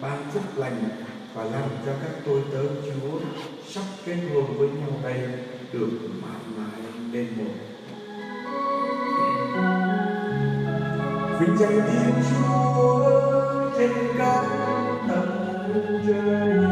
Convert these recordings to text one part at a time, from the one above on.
ban phúc lành và làm cho các tôi tớ Chúa sắp kết hôn với nhau đây được mãi mãi lên một. Vinh danh Thiên Chúa trên các tầng trời.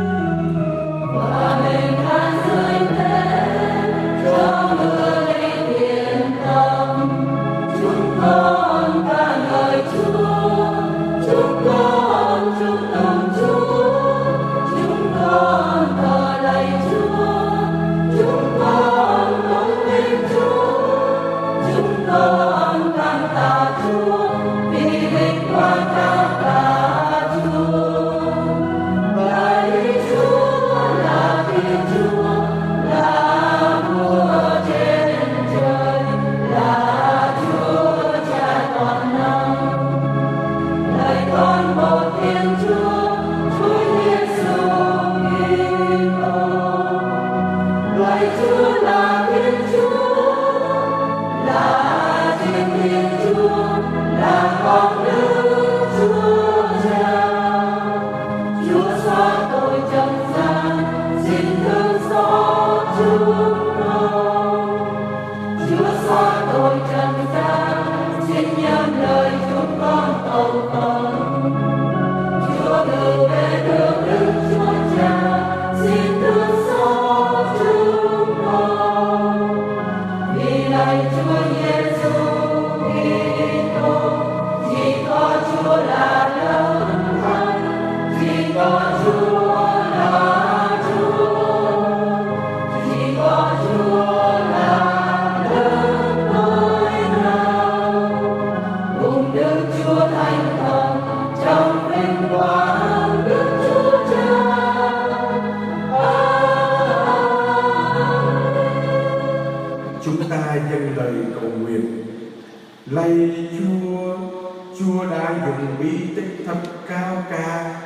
Đã tích thập cao ca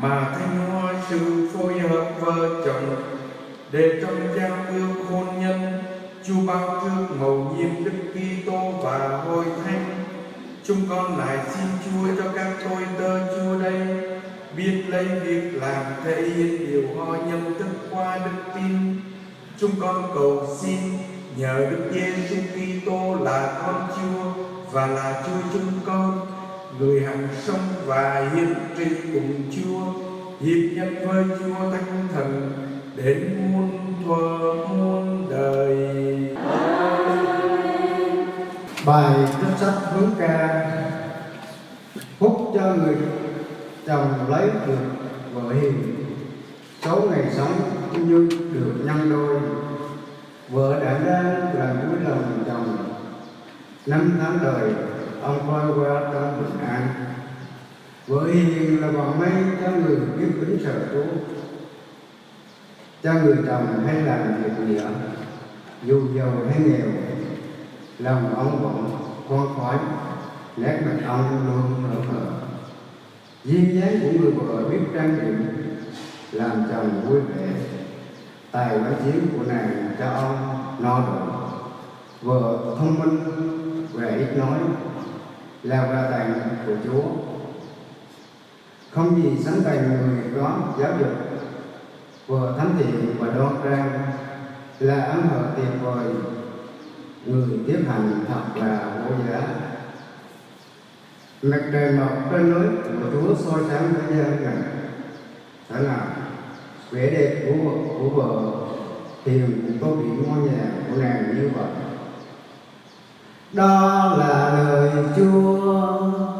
mà thanh hoa sự phối hợp vợ chồng để trong giao ước hôn nhân chúa bao thước mầu nhiệm đức Kitô và hội thánh chúng con lại xin chúa cho các tôi tơ chúa đây biết lấy việc làm thể hiện điều ho nhân thức qua đức tin. Chúng con cầu xin nhờ Đức Giêsu Kitô là con Chúa và là Chúa chúng con, người hằng sống và hiệp trị cùng Chúa, hiệp nhất với Chúa Thánh Thần đến muôn thuở muôn đời. Bài trích sách hướng ca Phúc cho người chồng lấy được vợ hiền. Số ngày sống như được nhân đôi. Vợ đã ra là cuối lòng chồng. Năm tháng đời ông coi qua trong bình an với hiền là bọn mấy cho người biết kính sợ Chúa Cho người chồng hay làm việc nghĩa Dù giàu hay nghèo, lòng ông vẫn con khói nét mặt ông luôn nở hở duyên dáng của người vợ biết trang điểm, làm chồng vui vẻ, tài nói chiến của nàng cho ông no đủ. Vợ thông minh, vẻ ít nói là quà tặng của chúa. Không gì sánh bằng người có giáo dục vừa thánh thiện và đoan trang là ấm hợp tuyệt vời. Người tiếp hành thật là vô giá. Mặt trời mọc trên núi của Chúa soi sáng thế gian này đó nào vẻ đẹp của vợ, của vợ hiền có bị ngôi nhà của nàng như vậy đó là lời Chúa.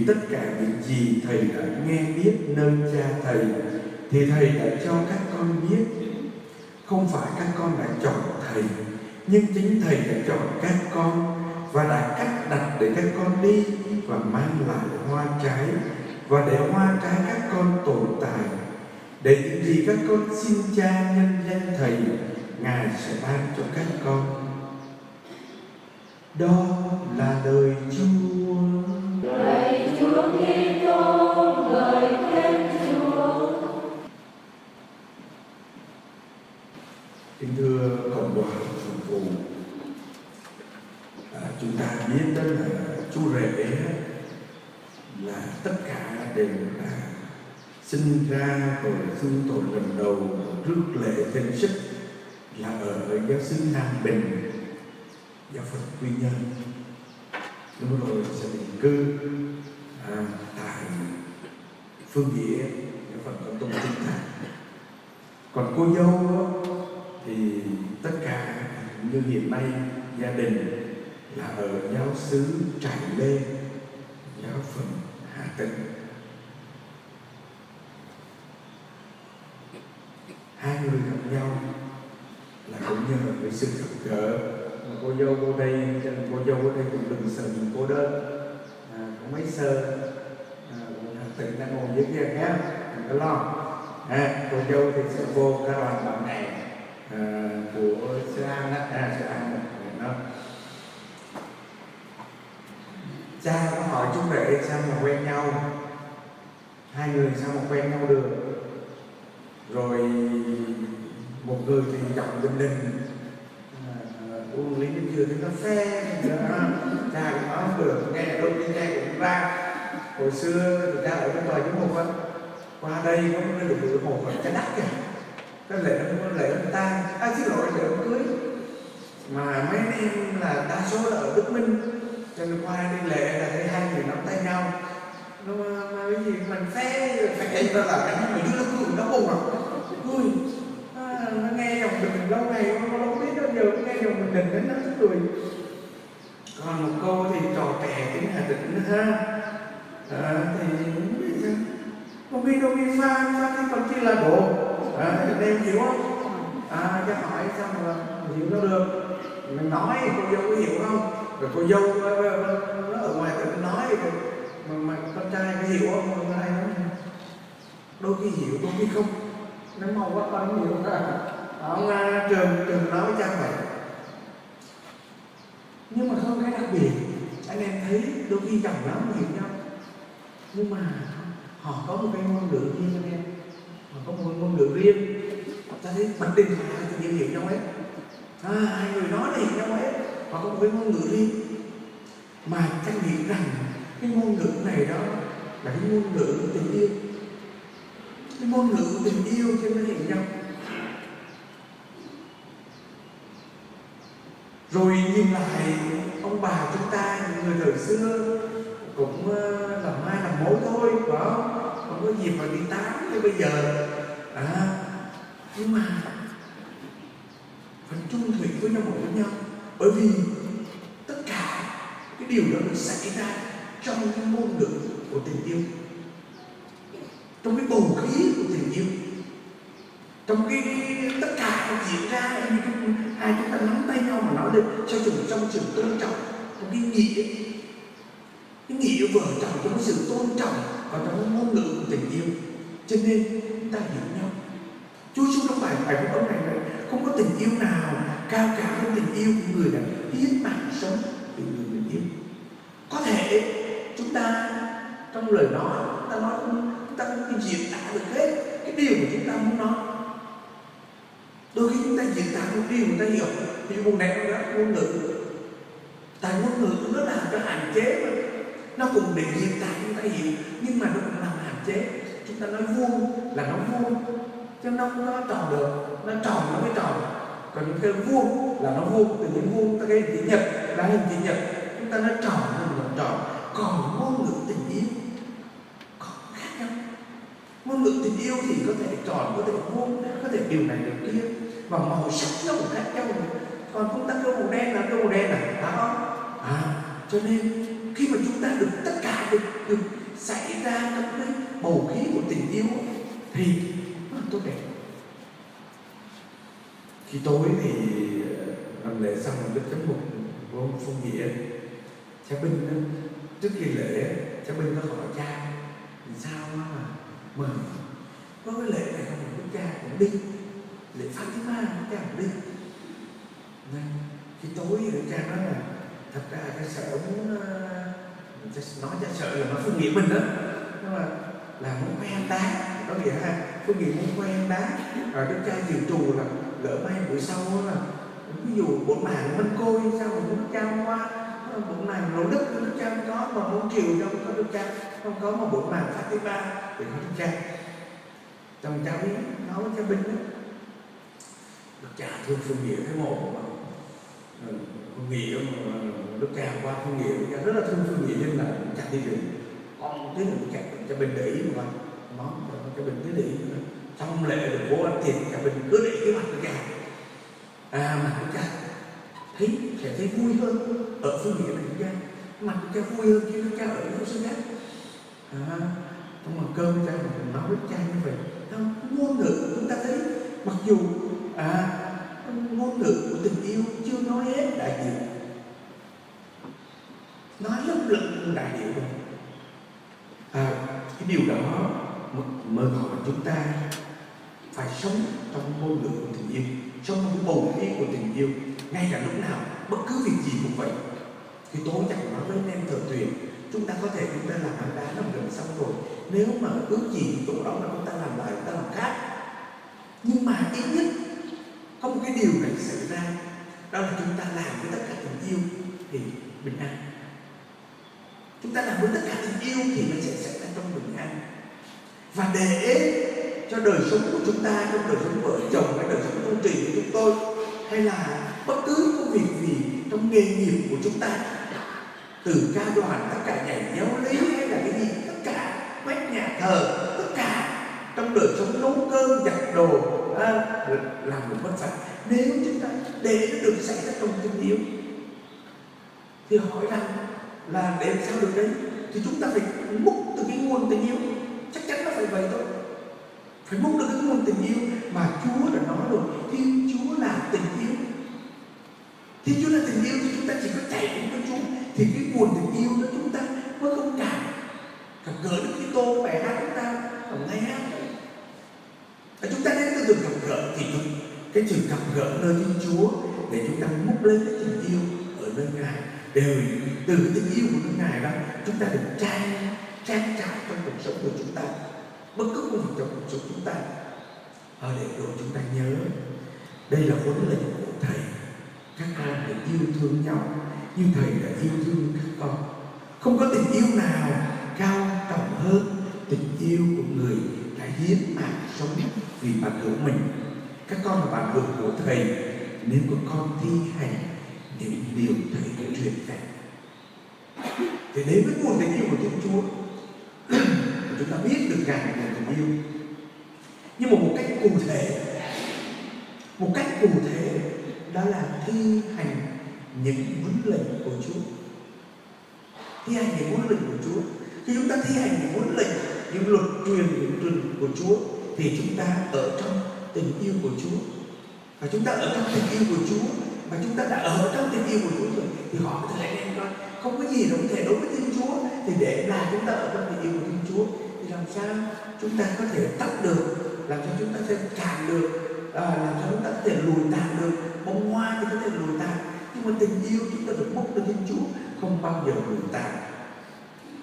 Vì tất cả những gì Thầy đã nghe biết nơi cha Thầy, thì Thầy đã cho các con biết. không phải các con đã chọn thầy, nhưng chính thầy đã chọn các con và đã cắt đặt để các con đi và mang lại hoa trái và để hoa trái các con tồn tại. Để những gì các con xin cha nhân danh thầy, ngài sẽ ban cho các con. Đó là lời chúa. Kính thưa cộng đoàn phục vụ à, chúng ta biết đó là chú rể là tất cả đều là sinh ra rồi xưng tội lần đầu trước lễ tên sức là ở giáo xứ Nam Bình giáo phận Quy Nhơn. Đúng rồi sẽ định cư à, tại phương nghĩa giáo phận Con Tum Tinh Thành còn cô dâu như hiện nay gia đình là ở giáo xứ Trại Lê giáo phận Hà Tĩnh. Hai người gặp nhau là cũng nhờ cái sự gặp gỡ. Mà cô dâu cô đây cho cô dâu cô đây cũng đừng sợ mình cô đơn. À, có mấy sơ à, Hà Tĩnh đang ngồi với kia nhé đừng có lo. À, cô dâu thì sẽ vô các đoàn bạn này. Ờ, à, của sư An đó à, sư An đó. đó. Cha có hỏi chú rể sao mà quen nhau? Hai người sao mà quen nhau được? Rồi một người thì giọng bình định uống ờ, lý nước dừa thì nó phê cha cũng nói không được nghe đôi khi nghe cũng ra hồi xưa thì cha ở bên tòa chúng một á qua đây có được được một phần cha đắt kìa cái lễ nó lễ ông ta. À xin lỗi lễ ông cưới. Mà mấy anh em là đa số là ở Đức Minh. Cho nên qua đi lễ là thấy hai người nắm tay nhau. Nó mà cái gì mình phê phê ta là cái mà dưới nó cười nó buồn à. Cười à, nó nghe dòng mình lâu ngày nó đâu biết đâu giờ nó nghe dòng mình định đến nó cứ cười còn một câu thì trò trẻ tiếng Hà Tĩnh ha. À, thì không biết không đâu biết pha pha thì còn chưa là bộ à, em hiểu không à cho hỏi sao mà hiểu nó được. Mình nói cô dâu có hiểu không? Rồi cô dâu nó ở ngoài tỉnh nói rồi mà, mà con trai có hiểu không? Mà này nói đôi khi hiểu đôi khi không. Nó màu quá con không hiểu cả ông à, trường trường nói cha vậy nhưng mà không cái đặc biệt. Anh em thấy đôi khi chồng nó không hiểu nhau. Nhưng mà họ có một cái ngôn ngữ riêng anh em mà có một ngôn ngữ riêng. Ta thấy bật điện thoại thì đều hiểu nhau hết. À, hai người nói thì hiểu nhau hết. Họ có một cái ngôn ngữ riêng. Mà cha nghĩ rằng cái ngôn ngữ này đó là cái ngôn ngữ của tình yêu. Cái ngôn ngữ của tình yêu cho nó hiểu nhau. Rồi nhìn lại ông bà chúng ta những người thời xưa cũng ờ, làm mai làm mối thôi phải không? Không có dịp mà đi tám như bây giờ. À, nhưng mà phải chung thủy với nhau với nhau. Bởi vì tất cả cái điều đó được xảy ra trong cái ngôn ngữ của tình yêu. Trong cái bầu khí của tình yêu. Trong cái tất cả nó diễn ra hai chúng ta nắm tay nhau mà nói được cho chúng trong sự tôn trọng. Trong cái nghĩa cái nghĩa vợ chồng trong cái sự tôn trọng và trong cái ngôn ngữ của tình yêu. Cho nên chúng ta hiểu nhau. Chúa xuống trong bài bài của ông này này không có tình yêu nào cao cả hơn tình yêu của người đã hiến mạng sống vì người mình yêu có thể chúng ta trong lời nói, chúng ta nói không, chúng ta không diễn tả được hết cái điều mà chúng ta muốn nói. Đôi khi chúng ta diễn tả một điều chúng ta hiểu thì một nét đó ngôn ngữ. Tại ngôn ngữ nó làm cho hạn chế mà nó cùng để hiện tại chúng ta hiểu, nhưng mà nó cũng làm hạn chế. Chúng ta nói vuông là nó vuông, chứ nó nó tròn được. Nó tròn nó mới tròn. Còn những cái vuông là nó vuông từ những vuông, ta cái hình chữ nhật, là hình chữ nhật. Chúng ta nói tròn nó là tròn. Còn ngôn ngữ tình yêu, còn khác nhau. Ngôn ngữ tình yêu thì có thể tròn, có thể vuông, có thể điều này điều kia. Và màu sắc nó cũng khác nhau. Còn chúng ta kêu màu đen là kêu màu đen à? Đó à cho nên khi mà chúng ta được tất cả được, được xảy ra trong cái bầu khí của tình yêu thì nó tốt đẹp. Khi tối thì ờ, làm lễ xong đức chấm mục vô phong nghĩa cha binh đó, trước khi lễ cha binh nó hỏi cha sao mà mà có cái lễ này không? Đức cha cũng đi. Lễ Fatima đức cha cũng đi. Nên khi tối thì cha nói là thật ra cái sở muốn nó nói sợ là nó phương nghĩa mình đó. Nó là là muốn quen đá có nghĩa ha phương nghĩa muốn quen đá rồi đức cha dự trù là lỡ mai buổi sau là ví dụ bổn mạng mình côi sao mà muốn cha qua bổn mạng lộ đức đức cha không có mà muốn chiều đâu có đức cha không có mà bổn mạng phát thứ ba thì có đức cha chồng cháu ấy nói với cha binh đó đức cha thương phương nghĩa cái mộ mà. Ừ, phương nghĩa mà đức cha qua phương nghĩa cha rất là thương phương nghĩa nhưng là chặt đi rừng con tiến là chặt cho bình để ý mà nó cho bình cứ để ý mà. xong lễ được bố ăn thịt cha bình cứ để cái mặt nó cha à mà đức cha thấy, sẽ thấy vui hơn ở phương nghĩa này đức cha mặt cha vui hơn khi đức cha ở những sinh khác à trong mà cơm cha mình nói với cha như vậy không ngôn ngữ chúng ta thấy. Mặc dù à ngôn ngữ của tình yêu chưa nói hết, đại diện nói lấp lửng đại điệu rồi à, cái điều đó mời gọi chúng ta phải sống trong ngôn ngữ của tình yêu trong cái bầu khí của tình yêu. Ngay cả lúc nào bất cứ việc gì cũng vậy. Thì tôi chẳng nói với anh em thờ tuyền chúng ta có thể chúng ta làm ăn đá làm gần xong rồi. Nếu mà ước gì chỗ đó là chúng ta làm lại chúng ta làm khác. Nhưng mà ít nhất có một cái điều này xảy ra. Đó là chúng ta làm với tất cả tình yêu thì bình an chúng ta làm với tất cả tình yêu thì nó sẽ xảy ra trong bình an và để cho đời sống của chúng ta trong đời sống vợ chồng hay đời sống công trình của chúng tôi hay là bất cứ công việc gì trong nghề nghiệp của chúng ta từ ca đoàn tất cả nhảy giáo lý hay là cái gì tất cả quét nhà thờ tất cả trong đời sống nấu cơm giặt đồ à, làm một bất phạt nếu chúng ta để nó được xảy ra trong tình yêu thì hỏi rằng là để làm sao được đấy, thì chúng ta phải múc từ cái nguồn tình yêu. Chắc chắn nó phải vậy thôi. Phải múc được cái nguồn tình yêu mà Chúa đã nói rồi Thiên Chúa là tình yêu. Thiên Chúa là tình yêu thì chúng ta chỉ có chạy đến với Chúa, thì cái nguồn tình yêu đó chúng ta mới không cảm cảm gỡ được cái tô bài hát chúng ta cảm ngay hát và chúng ta đến từ từ gặp gỡ thì cái sự gặp gỡ nơi Thiên Chúa để chúng ta múc lên cái tình yêu ở nơi Ngài đều từ tình yêu của Ngài đó, chúng ta được trang trang trải trong cuộc sống của chúng ta. Bất cứ khu vực trong cuộc sống chúng ta, ở để rồi chúng ta nhớ, đây là huấn lệnh của thầy. Các con phải yêu thương nhau như thầy đã yêu thương các con. Không có tình yêu nào cao trọng hơn tình yêu của người đã hiến mạng sống vì bạn hữu mình. Các con là bạn hữu của thầy. Nếu có con thi hành những điều thầy đã truyền dạy. Thì đến với nguồn tình yêu của Thiên Chúa. Chúng ta biết được ngài là tình yêu. Nhưng mà một cách cụ thể, một cách cụ thể đó là thi hành những huấn lệnh của Chúa. Thi hành những huấn lệnh của Chúa. Khi chúng ta thi hành những huấn lệnh những luật truyền những truyền của Chúa, thì chúng ta ở trong tình yêu của Chúa. Và chúng ta ở trong tình yêu của Chúa mà chúng ta đã ở trong tình yêu của Chúa rồi thì họ có thể anh em coi không có gì không thể đối với Thiên Chúa. Thì để là chúng ta ở trong tình yêu của Thiên Chúa thì làm sao chúng ta có thể tắt được làm cho chúng ta thêm tràn được à, làm cho chúng ta có thể lùi tàn được bông hoa thì có thể lùi tàn. Nhưng mà tình yêu chúng ta được bốc lên Thiên Chúa không bao giờ lùi tàn.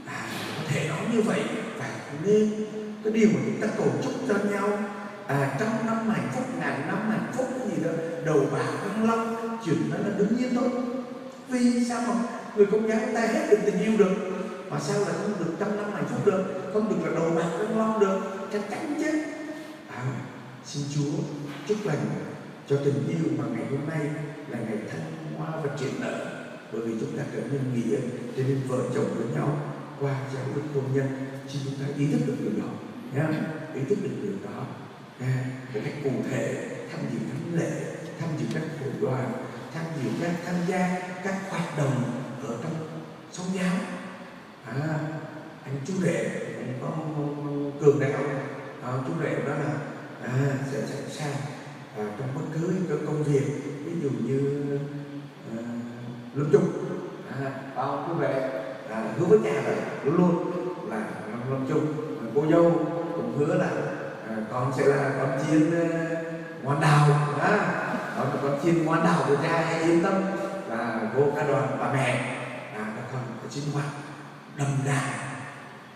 À, có thể nói như vậy và nên cái điều mà chúng ta cầu chúc cho nhau à, trong năm hạnh phúc ngàn năm hạnh phúc cái gì đó đầu bạc thăng long chuyện đó là đương nhiên thôi. Vì sao mà người công giáo ta hết được tình yêu được mà sao lại không được trăm năm hạnh phúc được không được là đầu bạc thăng long được chắc chắn chứ. À, xin Chúa chúc lành cho tình yêu mà ngày hôm nay là ngày thăng hoa và triển nở. Bởi vì chúng ta trở nên nghĩa trở nên vợ chồng với nhau qua giáo đức hôn nhân. Xin chúng ta ý thức được điều đó nhé ý thức được điều đó à, một cách cụ thể tham dự thánh lễ tham dự các hội đoàn tham dự các tham gia các hoạt động ở trong sông giáo. À, anh chú rể anh có cường đạo. À, chú rể đó là à, sẽ sẵn sàng à, trong bất cứ cái công việc ví dụ như uh, lâm chung. À, bao quý vị à, hứa với cha rồi luôn luôn là lâm, chung. Cô dâu cũng hứa là à, con sẽ là con chiên ờ, ngoan đào, đó. Con là con chiên ngoan đào của cha yên tâm. Là cô ca đoàn bà mẹ là các con có sinh hoạt đầm đà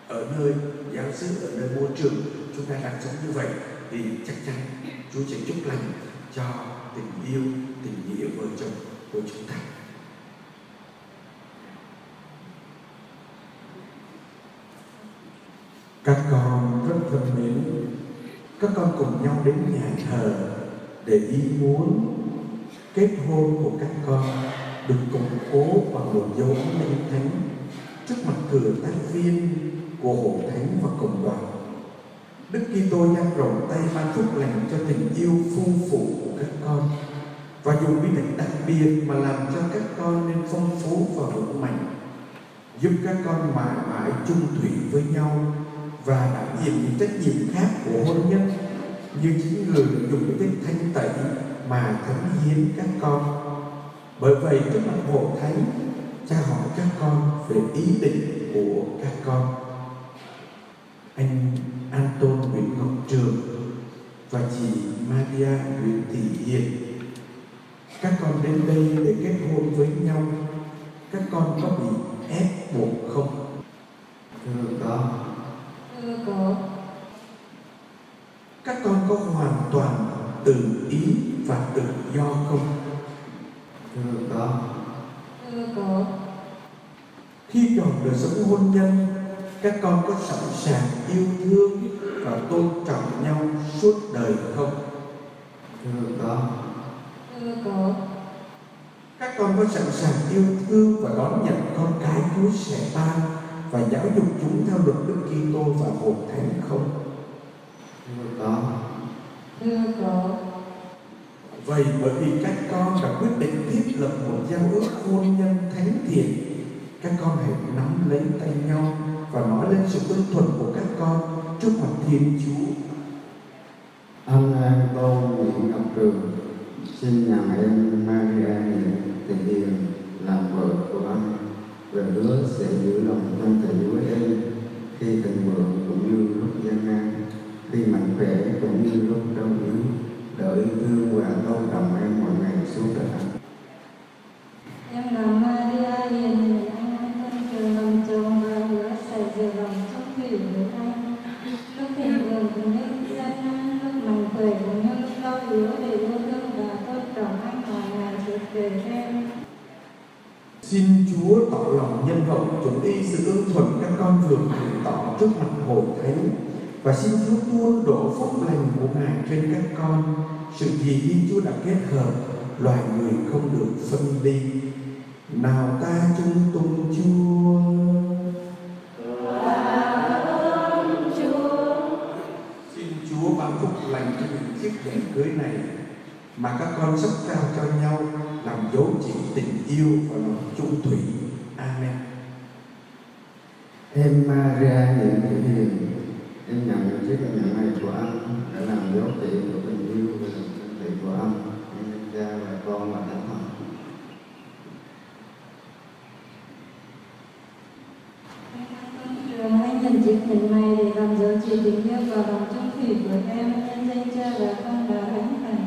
ở nơi giáo xứ, ở nơi môi trường. Chúng ta đang sống như vậy thì chắc chắn Chúa sẽ chúc lành cho tình yêu, tình nghĩa vợ chồng của chúng ta. Các con rất thân mến các con cùng nhau đến nhà thờ để ý muốn kết hôn của các con được củng cố bằng một dấu ấn linh thánh trước mặt cửa tác viên của hội thánh và cộng đoàn. Đức Kitô dang rộng tay ban phúc lành cho tình yêu phu phụ của các con và dùng bí mật đặc biệt mà làm cho các con nên phong phú và vững mạnh, giúp các con mãi mãi chung thủy với nhau và đảm nhiệm những trách nhiệm khác của hôn nhân như chính người dùng cái tích thanh tẩy mà thánh hiến các con. Bởi vậy trước mặt hội thánh cha hỏi các con về ý định của các con. Anh Anton Nguyễn Ngọc Trường và chị Maria Nguyễn Thị Hiền, các con đến đây để kết hôn với nhau. Các con có bị ép buộc đời sống hôn nhân các con có sẵn sàng yêu thương và tôn trọng nhau suốt đời không? Thưa con thưa có, các con có sẵn sàng yêu thương và đón nhận con cái Chúa sẽ ban và giáo dục chúng theo luật Đức Kitô và hội thánh không? Thưa con thưa có, Vậy bởi vì các con đã quyết định thiết lập một giao ước hôn nhân thánh thiện, các con hãy nắm lấy tay nhau và nói lên sự tuân thuận của các con trước mặt Thiên Chúa. anh an tôn nguyễn ngọc trường xin nhận em maria thị hiền làm vợ của anh. Và hứa sẽ giữ lòng thân thể với em khi tình vợ cũng như lúc gian nan khi mạnh khỏe cũng như lúc đau yếu đợi yêu thương và tôn trọng em mọi ngày suốt đời em là Maria lòng nhân hậu chúng y sự ưng thuận các con thường bày tỏ trước mặt hội thánh. Và xin Chúa tuôn đổ phúc lành của Ngài trên các con. Sự gì như Chúa đã kết hợp, loài người không được phân ly. Nào ta chung tung Chúa. Xin Chúa ban phúc lành cho những chiếc nhẫn cưới này, mà các con sắp trao cho nhau, làm dấu chỉ tình yêu và lòng chung thủy. Amen. Em Maria Nguyễn Thị Hiền, em nhận chiếc nhẫn này của anh để làm dấu chỉ của tình yêu và lòng thân thiện của anh. Em nhân cha và con và thánh thần. Hãy nhận chiếc nhẫn này để làm dấu chỉ tình yêu và lòng trung thủy của em nhân danh cha và con và thánh thần.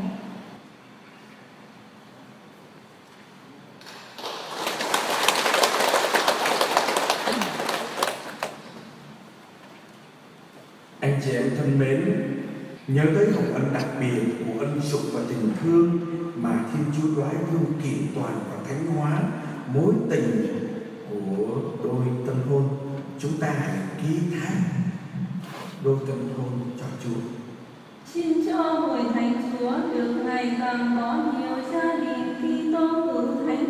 Anh chị em thân mến, nhớ tới hồng ân đặc biệt của ân sủng và tình thương mà Thiên Chúa đoái luôn kiện toàn và thánh hóa mối tình của đôi tân hôn. Chúng ta hãy ký thác đôi tân hôn cho Chúa. Xin cho hội thánh Chúa được ngày càng có nhiều gia đình Kitô hữu thánh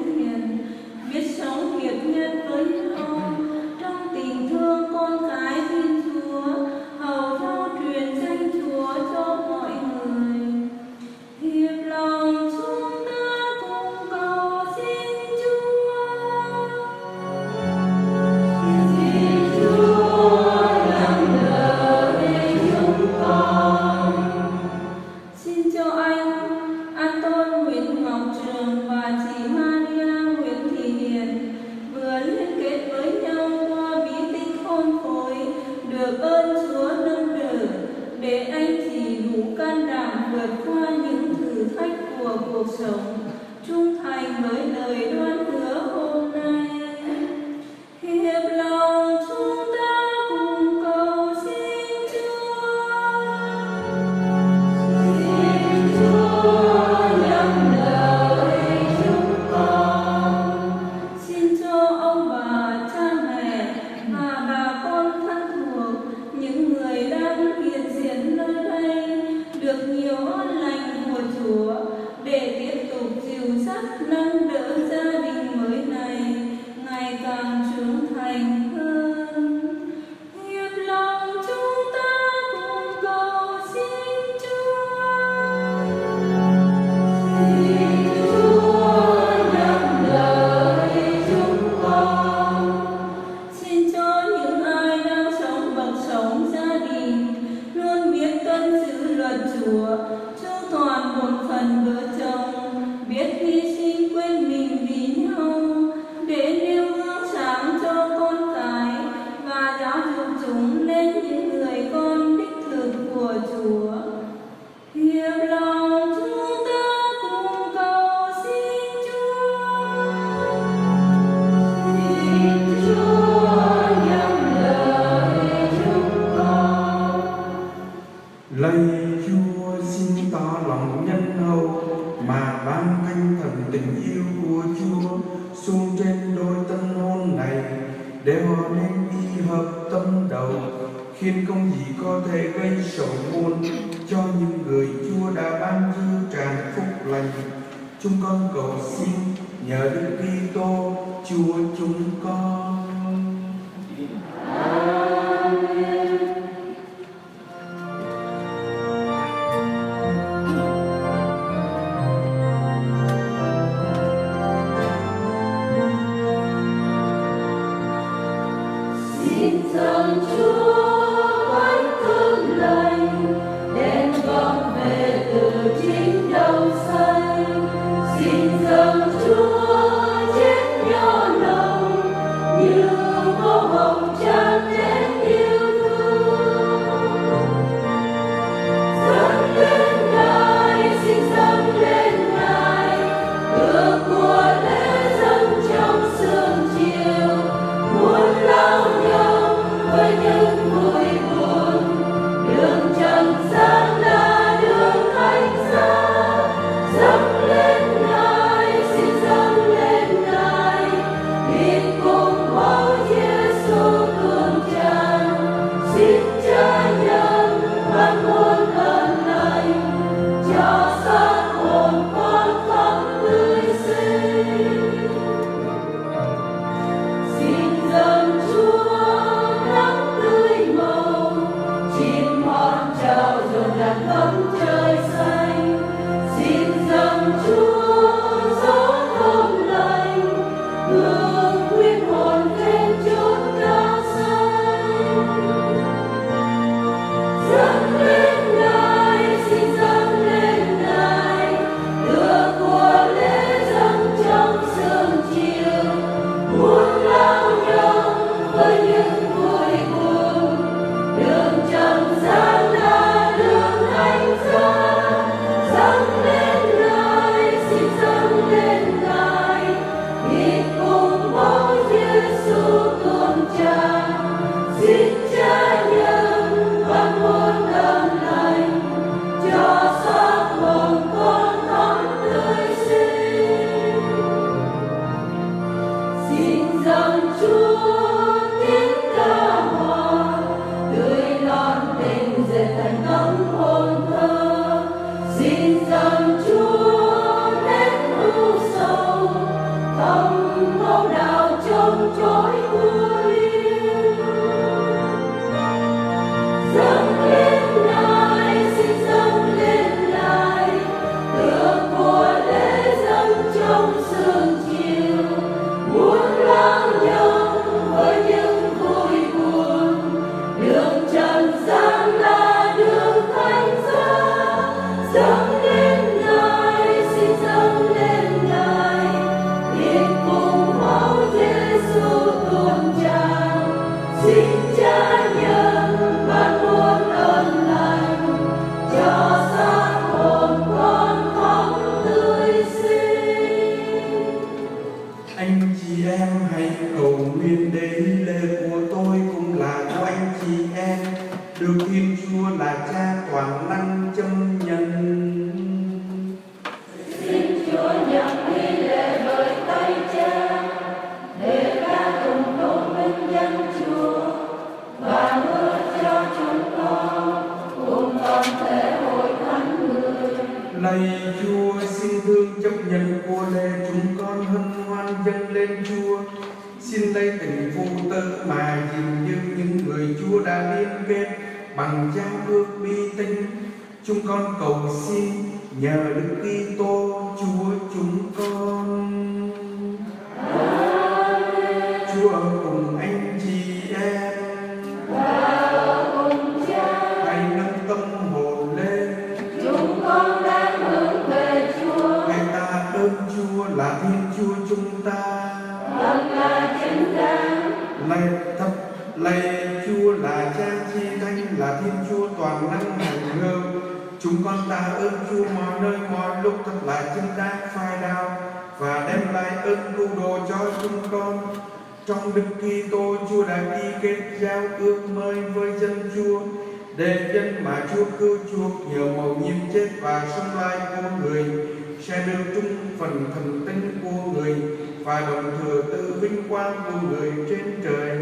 trên trời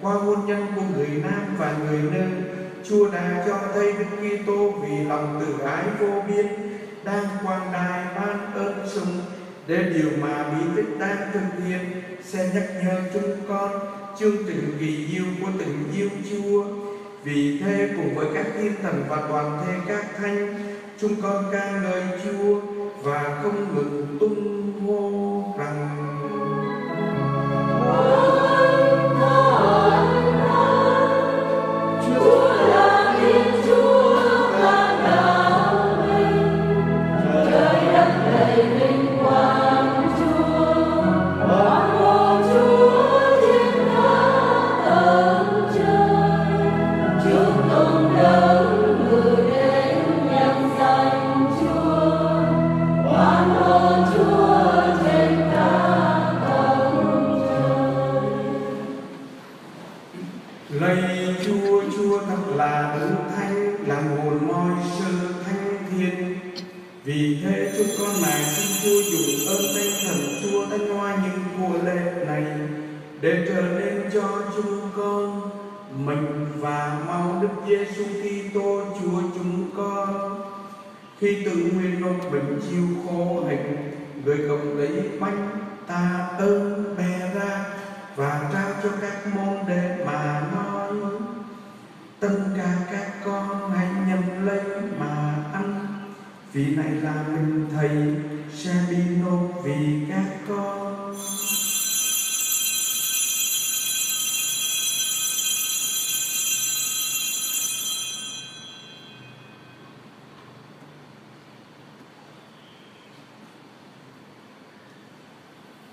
qua hôn nhân của người nam và người nữ Chúa đã cho thấy Đức Kitô vì lòng từ ái vô biên đang quang đài ban ơn sung để điều mà bí tích đang thực hiện sẽ nhắc nhở chúng con chương trình kỳ diệu của tình yêu Chúa. Vì thế cùng với các thiên thần và toàn thể các thánh, chúng con ca ngợi Chúa và không ngừng tung hô rằng người cầm lấy bánh ta ơn bè ra và trao cho các môn đệ mà nói tất cả các con hãy nhầm lấy mà ăn. Vì này là mình thầy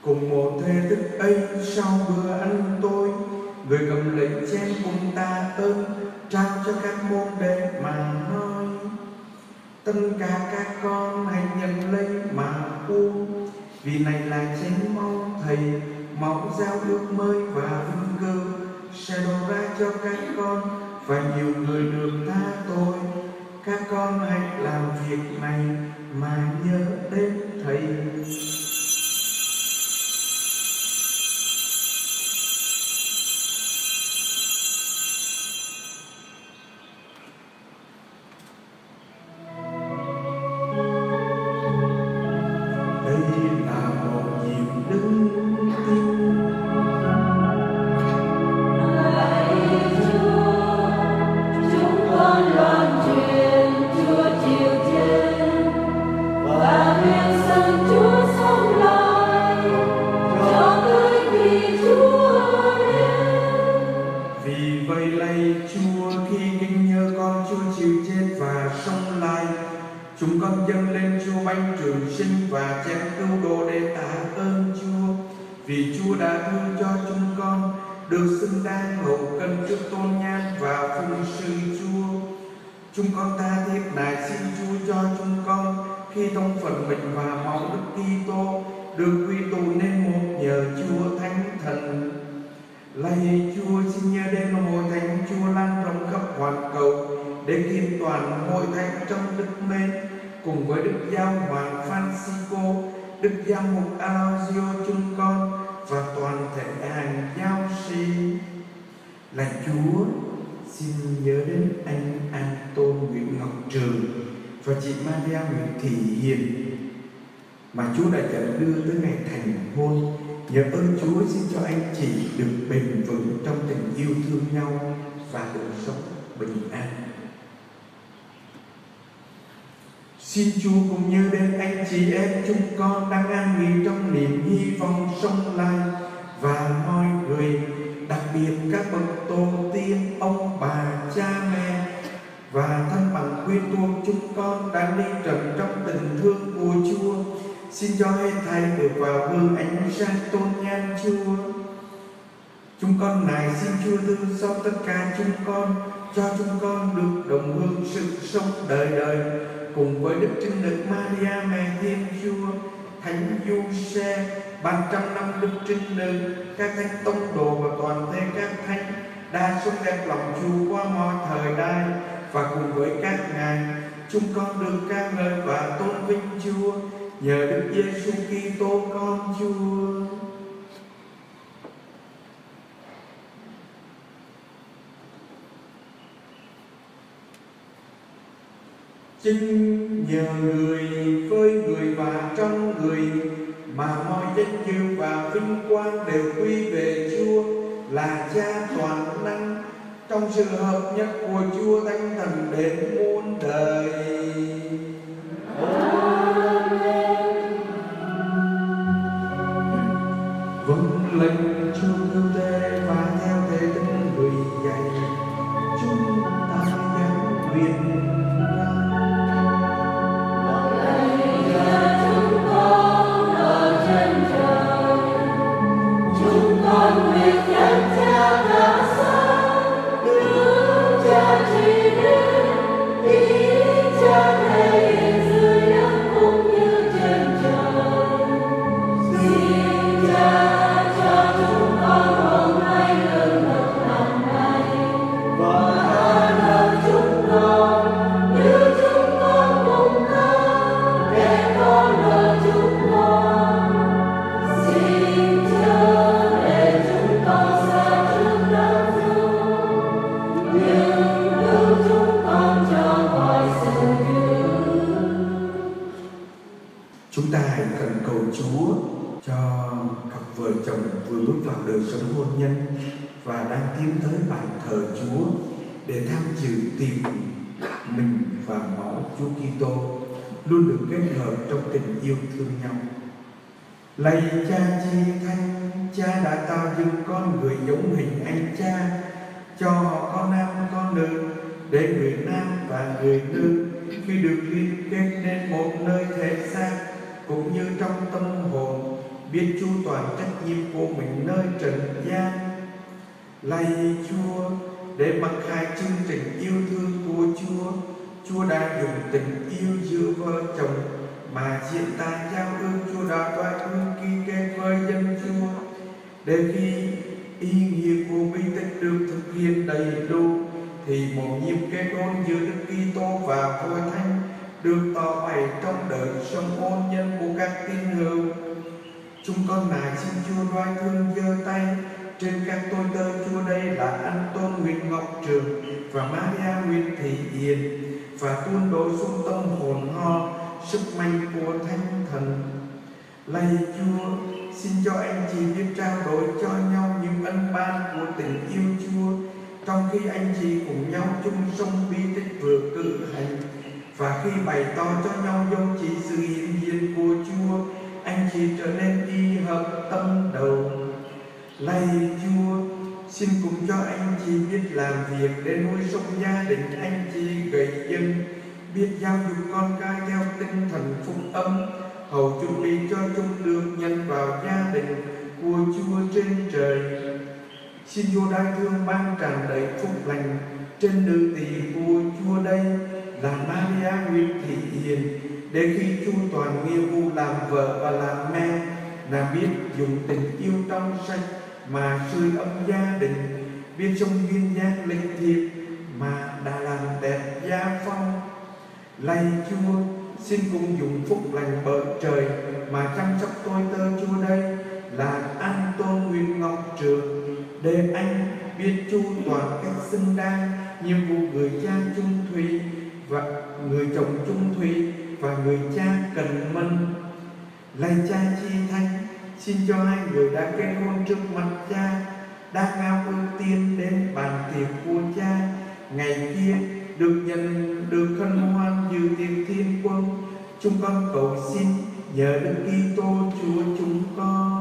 cùng một thế thức ấy, sau bữa ăn tôi người cầm lấy chén cùng ta ơn trao cho các môn đệ mà nói. Tất cả các con hãy nhận lấy mà uống vì này là chén máu thầy, máu giao ước mới và vinh cơ. Sẽ đổ ra cho các con, và nhiều người được tha tội. Các con hãy làm việc này mà nhớ đến thầy. Để kiện toàn hội thánh trong đức mến cùng với Đức Giáo Hoàng Francisco, Đức Giám mục Aloysio chúng con và toàn thể hàng giáo sĩ. Lạy Chúa, xin nhớ đến anh An Tôn Nguyễn Ngọc Trường và chị Maria Nguyễn Thị Hiền mà Chúa đã dẫn đưa tới ngày thành hôn. Nhờ ơn Chúa xin cho anh chị được bền vững trong tình yêu thương nhau và cuộc sống bình an. Xin Chúa cũng như đến anh chị em chúng con đang an nghỉ trong niềm hy vọng sông lai và mọi người, đặc biệt các bậc tổ tiên, ông bà, cha mẹ và thân bằng quyến thuộc chúng con đang đi trần trong tình thương của Chúa. Xin cho hết thảy được vào hương ánh sáng tôn nhan Chúa. Chúng con này xin Chúa thương xót tất cả chúng con, cho chúng con được đồng hương sự sống đời đời cùng với Đức Trinh Nữ Maria Mẹ Thiên Chúa, Thánh Du Xe, ban trăm năm Đức Trinh Nữ, các thánh tông đồ và toàn thể các thánh đa số đẹp lòng Chúa qua mọi thời đại và cùng với các ngài chúng con được ca ngợi và tôn vinh Chúa nhờ Đức Giêsu Kitô con Chúa. Chính nhờ người với người và trong người mà mọi danh dự và vinh quang đều quy về Chúa là Cha toàn năng trong sự hợp nhất của Chúa Thánh Thần đến muôn đời. Mà diễn tả giao ước Chúa đã toại thương ký kết với dân Chúa. Để khi ý nghĩa của bí tích được thực hiện đầy đủ, thì một nhịp kết hôn giữa Đức Kitô và Vua Thánh được tỏ bày trong đời sống hôn nhân của các tín hữu. Chúng con nài xin Chúa đoái thương giơ tay trên các tôi tơ Chúa đây là anh Tôn Nguyễn Ngọc Trường và Maria Nguyễn Thị Hiền và tuôn đổ xuống tâm hồn họ sức mạnh của Thánh Thần. Lạy Chúa, xin cho anh chị biết trao đổi cho nhau những ân ban của tình yêu Chúa trong khi anh chị cùng nhau chung sống bí tích vừa cử hành và khi bày tỏ cho nhau dông chỉ sự hiện diện của Chúa, anh chị trở nên y hợp tâm đầu. Lạy Chúa, xin cùng cho anh chị biết làm việc để nuôi sống gia đình anh chị gầy dân, biết giáo dục con cái theo tinh thần phúc âm, hầu chuẩn bị cho chúng được nhận vào gia đình của Chúa trên trời. Xin Chúa đại thương ban tràn đầy phúc lành trên nữ tỷ của Chúa đây là Maria Nguyễn Thị Hiền để khi chu toàn nghĩa vụ làm vợ và làm mẹ là biết dùng tình yêu trong sạch mà sưởi ấm gia đình biết trong duyên giác linh thiệp mà đã làm đẹp gia phong Lạy Chúa, xin cùng dùng phúc lành bởi trời mà chăm sóc tôi tơ Chúa đây là An Tôn Nguyên Ngọc Trường. Để anh biết chu toàn cách xứng đáng nhiệm vụ người cha trung thủy và người chồng trung thủy và người cha cần mẫn. Lạy cha chi thanh xin cho hai người đã kết hôn trước mặt cha đã ngao ưu tiên đến bàn tiệc của cha. Ngày kia được nhận được hân hoan như tiếng thiên quân, chúng con cầu xin, nhờ đức Kitô Chúa chúng con.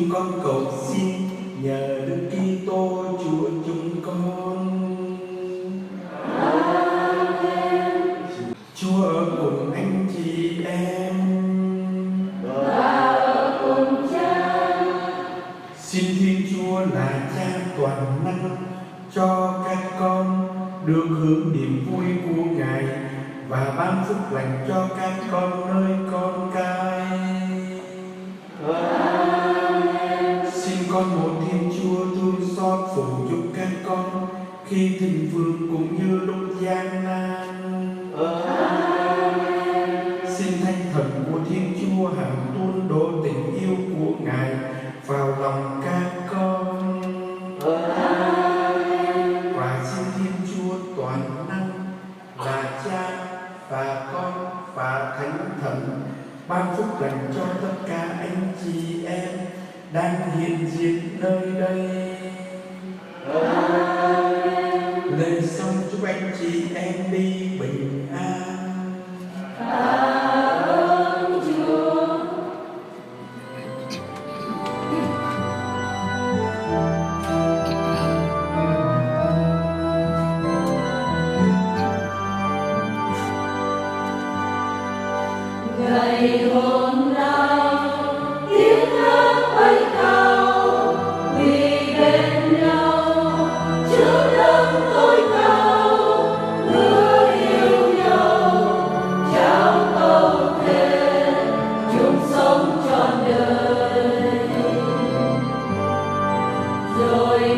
chúng con cầu xin nhờ Đức Kitô Chúa chúng con. Chúa ở cùng anh chị em. Và ở cùng cha. Xin Thiên Chúa là Cha toàn năng cho các con được hưởng niềm vui của Ngài và ban phúc lành cho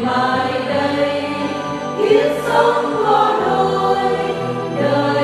mai đây kiếp sống có đôi đời